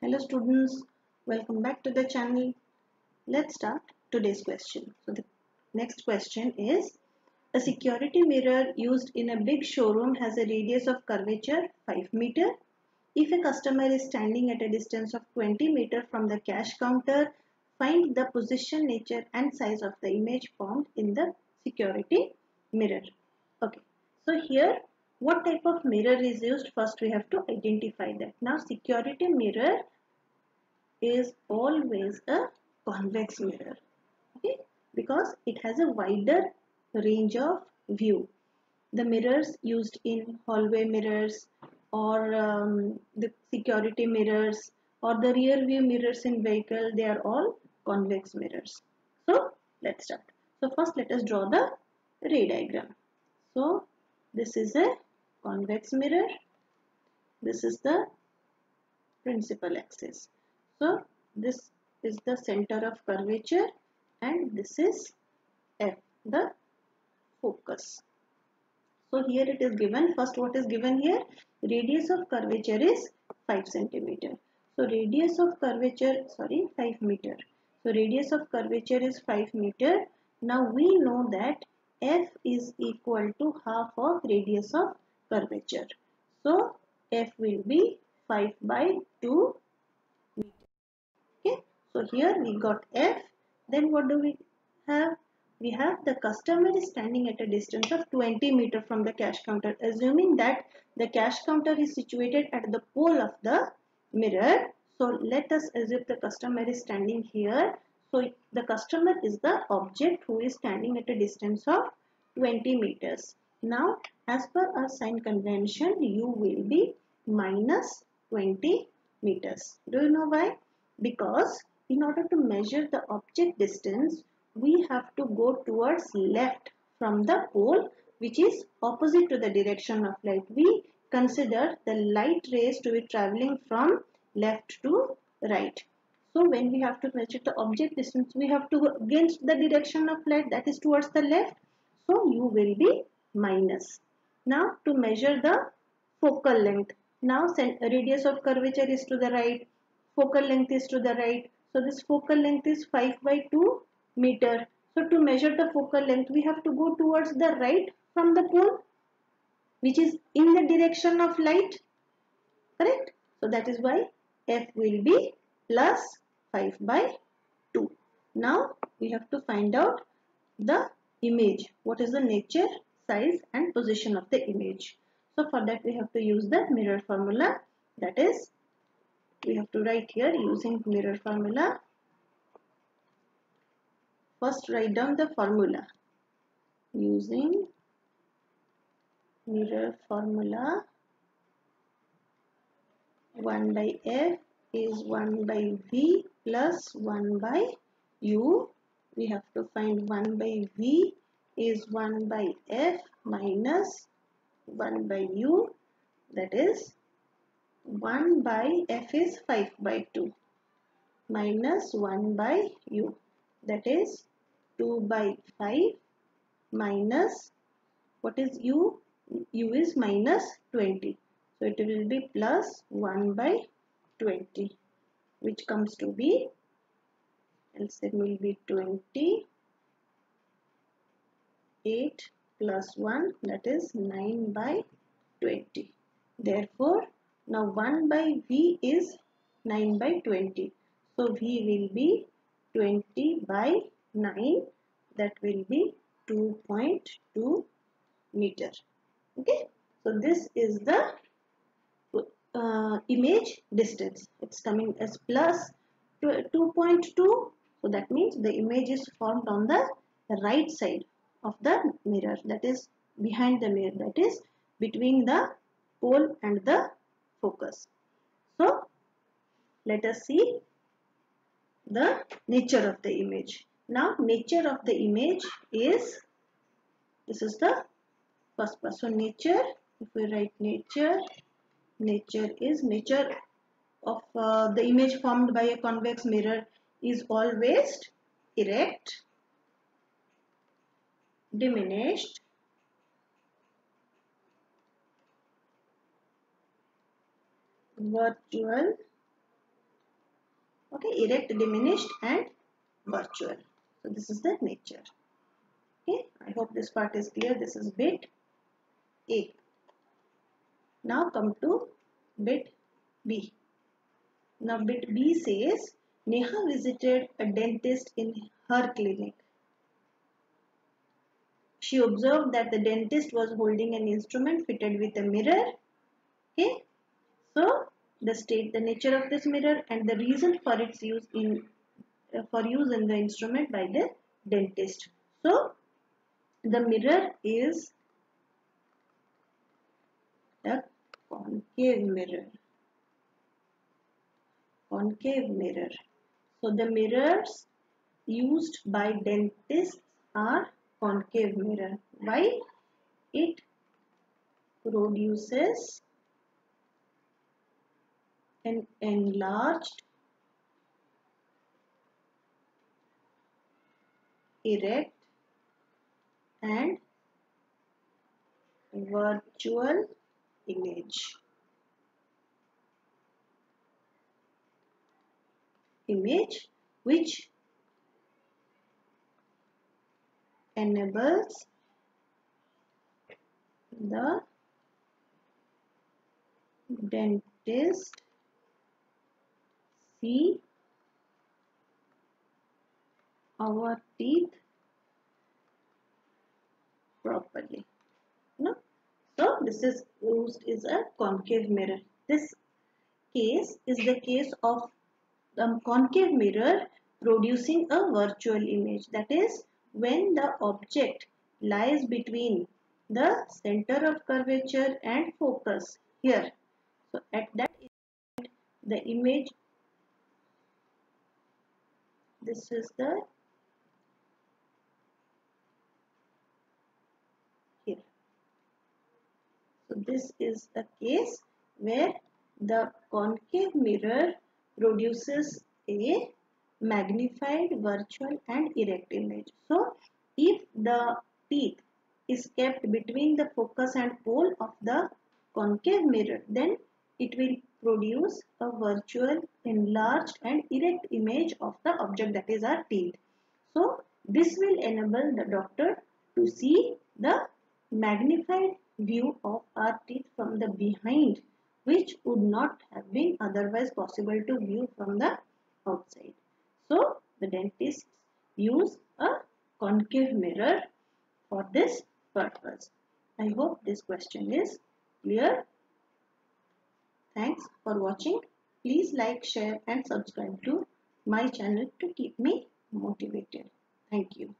Hello students, welcome back to the channel. Let's start today's question. So the next question is a security mirror used in a big showroom has a radius of curvature 5 meter. If a customer is standing at a distance of 20 meter from the cash counter, find the position, nature and size of the image formed in the security mirror. Okay, so here what type of mirror is used? First we have to identify that. Now security mirror is always a convex mirror okay? Because it has a wider range of view. The mirrors used in hallway mirrors or um, the security mirrors or the rear view mirrors in vehicle they are all convex mirrors. So let's start. So first let us draw the ray diagram. So this is a convex mirror. This is the principal axis. So this is the center of curvature and this is f the focus. So here it is given. First what is given here? Radius of curvature is 5 centimeter. So radius of curvature sorry 5 meter. So radius of curvature is 5 meter. Now we know that f is equal to half of radius of curvature. So f will be 5 by 2 meter. Okay. So here we got f. Then what do we have? We have the customer is standing at a distance of 20 meter from the cash counter. Assuming that the cash counter is situated at the pole of the mirror. So let us assume the customer is standing here. So the customer is the object who is standing at a distance of 20 meters. Now, as per our sign convention, u will be minus 20 meters. Do you know why? Because in order to measure the object distance, we have to go towards left from the pole which is opposite to the direction of light. We consider the light rays to be traveling from left to right. So when we have to measure the object distance, we have to go against the direction of light that is towards the left. So u will be minus. Now to measure the focal length. Now radius of curvature is to the right, focal length is to the right. So this focal length is 5 by 2 meter. So to measure the focal length we have to go towards the right from the pole which is in the direction of light. Correct? So that is why f will be plus 5 by 2. Now we have to find out the image. What is the nature size and position of the image. So for that we have to use the mirror formula that is we have to write here using mirror formula. First write down the formula using mirror formula 1 by f is 1 by v plus 1 by u. We have to find 1 by v is 1 by f minus 1 by u that is 1 by f is 5 by 2 minus 1 by u that is 2 by 5 minus what is u? u is minus 20 so it will be plus 1 by 20 which comes to be LCM will be 20 8 plus 1 that is 9 by 20. Therefore, now 1 by V is 9 by 20. So, V will be 20 by 9 that will be 2.2 meter. Okay. So, this is the uh, image distance. It's coming as plus 2.2. So, that means the image is formed on the right side of the mirror that is behind the mirror that is between the pole and the focus. So let us see the nature of the image. Now nature of the image is this is the first part. So nature if we write nature nature is nature of uh, the image formed by a convex mirror is always erect diminished virtual Okay, erect, diminished and virtual. So this is the nature. Okay, I hope this part is clear. This is bit A. Now come to bit B. Now bit B says Neha visited a dentist in her clinic. She observed that the dentist was holding an instrument fitted with a mirror. Okay. So the state, the nature of this mirror and the reason for its use in uh, for use in the instrument by the dentist. So the mirror is a concave mirror. Concave mirror. So the mirrors used by dentists are concave mirror. Why? It produces an enlarged erect and virtual image. Image which enables the dentist see our teeth properly. No? So this is used is a concave mirror. This case is the case of the concave mirror producing a virtual image. That is when the object lies between the center of curvature and focus here. So at that the image this is the here. So this is a case where the concave mirror produces a magnified virtual and erect image. So if the teeth is kept between the focus and pole of the concave mirror then it will produce a virtual enlarged and erect image of the object that is our teeth. So this will enable the doctor to see the magnified view of our teeth from the behind which would not have been otherwise possible to view from the outside. So the dentists use a concave mirror for this purpose. I hope this question is clear. Thanks for watching. Please like, share and subscribe to my channel to keep me motivated. Thank you.